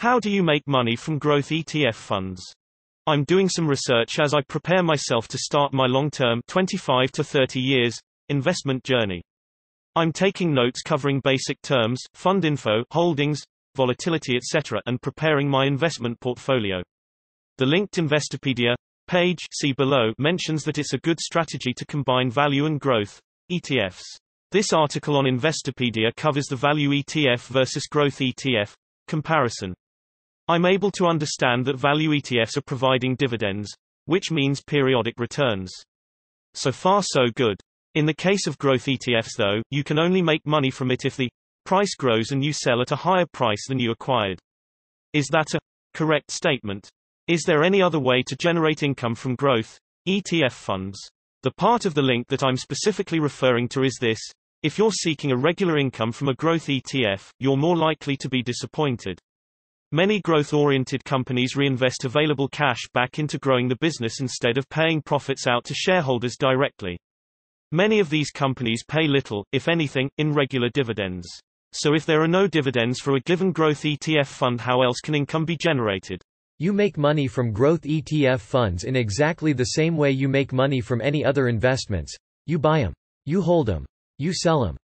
How do you make money from growth ETF funds? I'm doing some research as I prepare myself to start my long-term 25 to 30 years investment journey. I'm taking notes covering basic terms, fund info, holdings, volatility etc. and preparing my investment portfolio. The linked Investopedia page see below mentions that it's a good strategy to combine value and growth ETFs. This article on Investopedia covers the value ETF versus growth ETF comparison. I'm able to understand that value ETFs are providing dividends, which means periodic returns. So far so good. In the case of growth ETFs though, you can only make money from it if the price grows and you sell at a higher price than you acquired. Is that a correct statement? Is there any other way to generate income from growth ETF funds? The part of the link that I'm specifically referring to is this. If you're seeking a regular income from a growth ETF, you're more likely to be disappointed. Many growth-oriented companies reinvest available cash back into growing the business instead of paying profits out to shareholders directly. Many of these companies pay little, if anything, in regular dividends. So if there are no dividends for a given growth ETF fund how else can income be generated? You make money from growth ETF funds in exactly the same way you make money from any other investments. You buy them. You hold them. You sell them.